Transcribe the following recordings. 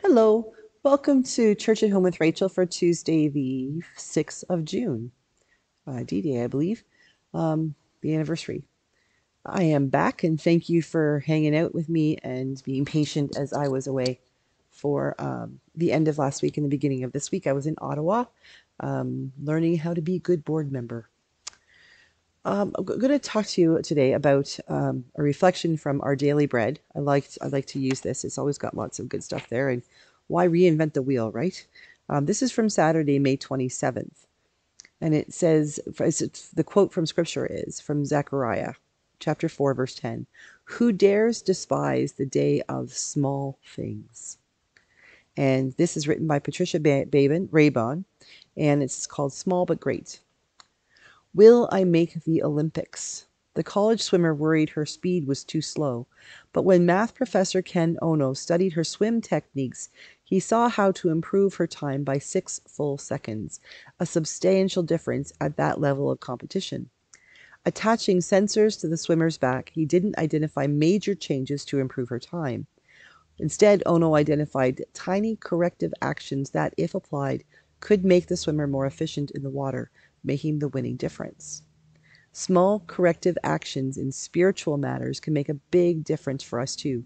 Hello, welcome to Church at Home with Rachael for Tuesday, the 6th of June, uh, D Day, I believe, um, the anniversary. I am back and thank you for hanging out with me and being patient as I was away for um, the end of last week and the beginning of this week. I was in Ottawa um, learning how to be a good board member. Um, I'm going to talk to you today about um, a reflection from our daily bread. I like I like to use this. It's always got lots of good stuff there. And why reinvent the wheel, right? Um, this is from Saturday, May 27th, and it says the quote from Scripture is from Zechariah, chapter 4, verse 10. Who dares despise the day of small things? And this is written by Patricia Babin, Raybon, and it's called Small But Great. Will I make the Olympics? The college swimmer worried her speed was too slow, but when math professor Ken Ono studied her swim techniques, he saw how to improve her time by six full seconds, a substantial difference at that level of competition. Attaching sensors to the swimmer's back, he didn't identify major changes to improve her time. Instead, Ono identified tiny corrective actions that, if applied, could make the swimmer more efficient in the water, making the winning difference. Small corrective actions in spiritual matters can make a big difference for us too.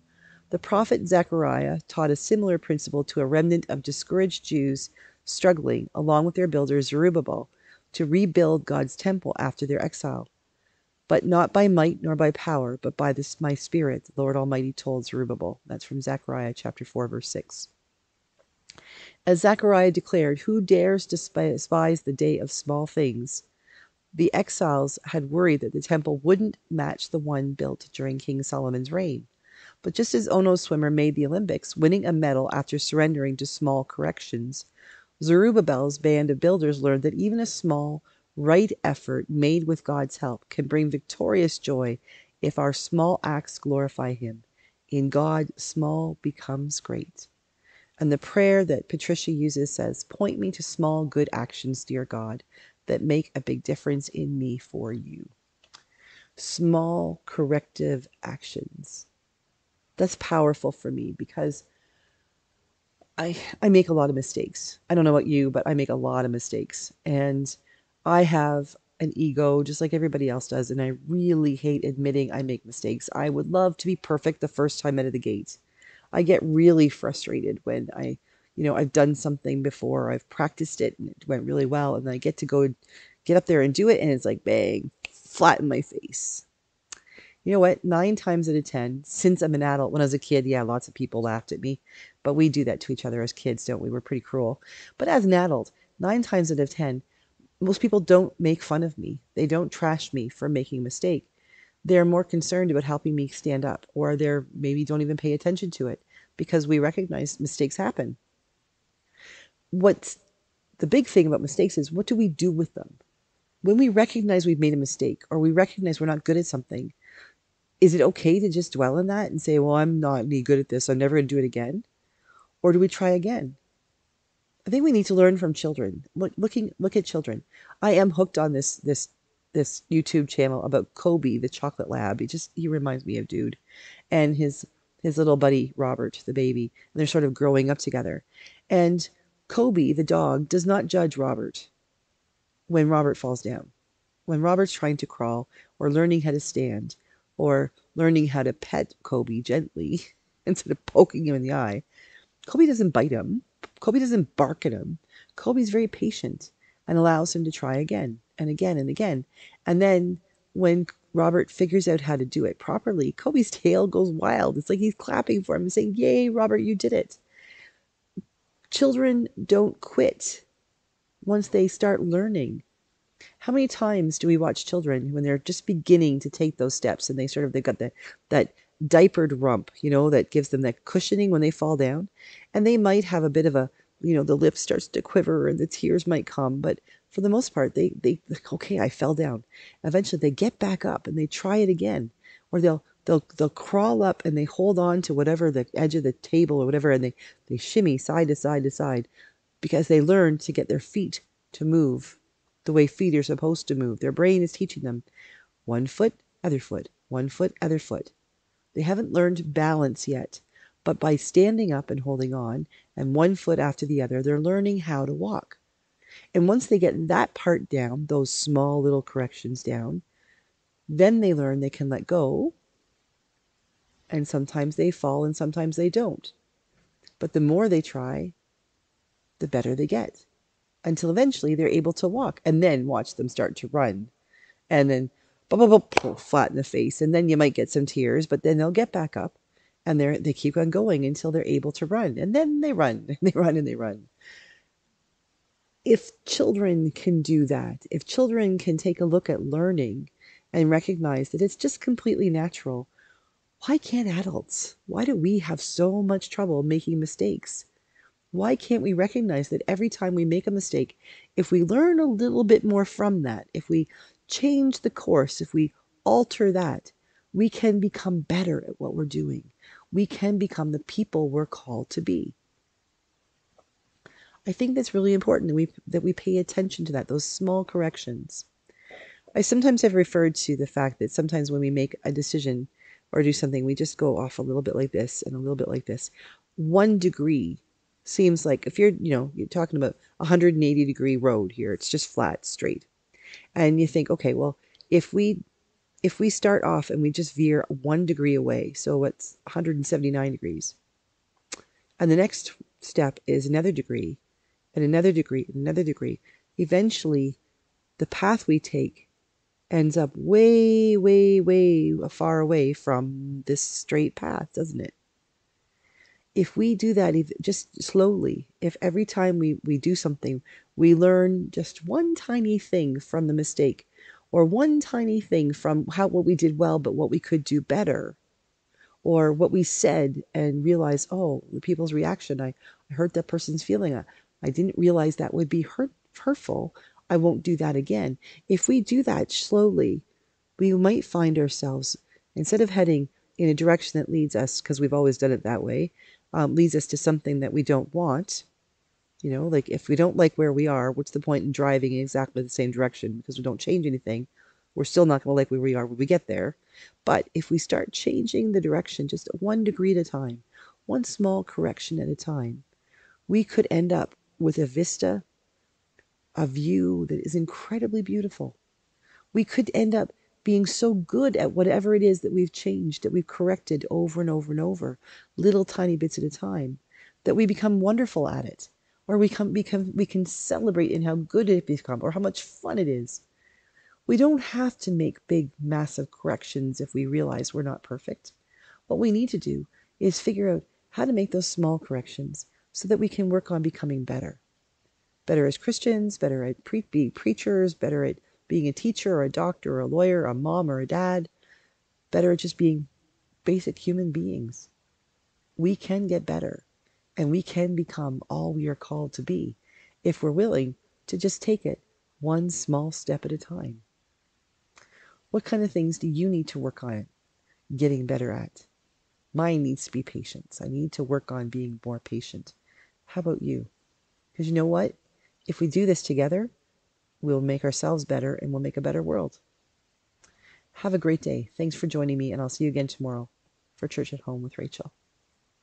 The prophet Zechariah taught a similar principle to a remnant of discouraged Jews struggling, along with their builder Zerubbabel, to rebuild God's temple after their exile. But not by might nor by power, but by this my spirit, the Lord Almighty told Zerubbabel. That's from Zechariah chapter 4, verse 6. As Zechariah declared, Who dares despise the day of small things? The exiles had worried that the temple wouldn't match the one built during King Solomon's reign. But just as Ono's swimmer made the Olympics, winning a medal after surrendering to small corrections, Zerubbabel's band of builders learned that even a small, right effort made with God's help can bring victorious joy if our small acts glorify Him. In God, small becomes great. And the prayer that Patricia uses says, Point me to small good actions, dear God, that make a big difference in me for you. Small corrective actions. That's powerful for me because I I make a lot of mistakes. I don't know about you, but I make a lot of mistakes. And I have an ego just like everybody else does, and I really hate admitting I make mistakes. I would love to be perfect the first time out of the gate. I get really frustrated when I, you know, I've done something before, I've practiced it and it went really well, and then I get to go get up there and do it, and it's like bang, flat in my face. You know what? Nine times out of ten, since I'm an adult, when I was a kid, yeah, lots of people laughed at me, but we do that to each other as kids, don't we? We're pretty cruel. But as an adult, nine times out of ten, most people don't make fun of me. They don't trash me for making a mistake they're more concerned about helping me stand up or they're maybe don't even pay attention to it because we recognize mistakes happen. What's the big thing about mistakes is what do we do with them? When we recognize we've made a mistake or we recognize we're not good at something is it okay to just dwell on that and say well i'm not any good at this i'm never going to do it again or do we try again? I think we need to learn from children. Look looking look at children. I am hooked on this this this YouTube channel about Kobe, the chocolate lab. He just he reminds me of dude, and his his little buddy Robert, the baby. And they're sort of growing up together. And Kobe, the dog, does not judge Robert when Robert falls down. When Robert's trying to crawl or learning how to stand or learning how to pet Kobe gently instead of poking him in the eye, Kobe doesn't bite him. Kobe doesn't bark at him. Kobe's very patient and allows him to try again and again and again. And then when Robert figures out how to do it properly, Kobe's tail goes wild. It's like he's clapping for him and saying, Yay, Robert, you did it. Children don't quit once they start learning. How many times do we watch children when they're just beginning to take those steps and they sort of they've got the that diapered rump, you know, that gives them that cushioning when they fall down, and they might have a bit of a you know the lip starts to quiver and the tears might come but for the most part they they okay i fell down. Eventually they get back up and they try it again or they'll they'll they'll crawl up and they hold on to whatever the edge of the table or whatever and they they shimmy side to side to side because they learn to get their feet to move the way feet are supposed to move. Their brain is teaching them one foot other foot one foot other foot. They haven't learned balance yet But by standing up and holding on, and one foot after the other, they're learning how to walk. And once they get that part down, those small little corrections down, then they learn they can let go. And sometimes they fall and sometimes they don't. But the more they try, the better they get until eventually they're able to walk and then watch them start to run and then blah, blah, blah, flat in the face and then you might get some tears but then they'll get back up and they they keep on going until they're able to run and then they run and they run and they run. If children can do that if children can take a look at learning and recognize that it's just completely natural why can't adults? Why do we have so much trouble making mistakes? Why can't we recognize that every time we make a mistake, if we learn a little bit more from that, if we change the course, if we alter that, we can become better at what we're doing. We can become the people we're called to be. I think that's really important that we that we pay attention to that, those small corrections. I sometimes have referred to the fact that sometimes when we make a decision or do something, we just go off a little bit like this and a little bit like this. One degree seems like if you're, you know, you're talking about a 180 degree road here, it's just flat, straight. And you think, okay, well, if we if we start off and we just veer one degree away, so it's 179 degrees, and the next step is another degree, and another degree, and another degree, eventually the path we take ends up way, way, way far away from this straight path, doesn't it? if we do that just slowly, if every time we, we do something, we learn just one tiny thing from the mistake, or one tiny thing from how what we did well, but what we could do better, or what we said and realize, oh, the people's reaction, I, I hurt that person's feeling. I, I didn't realize that would be hurt, hurtful. I won't do that again. If we do that slowly, we might find ourselves, instead of heading in a direction that leads us, because we've always done it that way, um, leads us to something that we don't want. You know, like if we don't like where we are, what's the point in driving in exactly the same direction? Because we don't change anything, we're still not going to like where we are when we get there. But if we start changing the direction just one degree at a time, one small correction at a time, we could end up with a vista, a view that is incredibly beautiful. We could end up being so good at whatever it is that we've changed, that we've corrected over and over and over, little tiny bits at a time, that we become wonderful at it, or we come become we can celebrate in how good it become, or how much fun it is. We don't have to make big, massive corrections if we realize we're not perfect. What we need to do is figure out how to make those small corrections so that we can work on becoming better. Better as Christians, better at pre- being preachers, better at being a teacher or a doctor or a lawyer, or a mom or a dad, better at just being basic human beings. We can get better and we can become all we are called to be if we're willing to just take it one small step at a time. What kind of things do you need to work on getting better at? Mine needs to be patience. I need to work on being more patient. How about you? Because you know what? If we do this together, we'll make ourselves better and we'll make a better world. Have a great day. Thanks for joining me, and I'll see you again tomorrow for Church at Home with Rachael.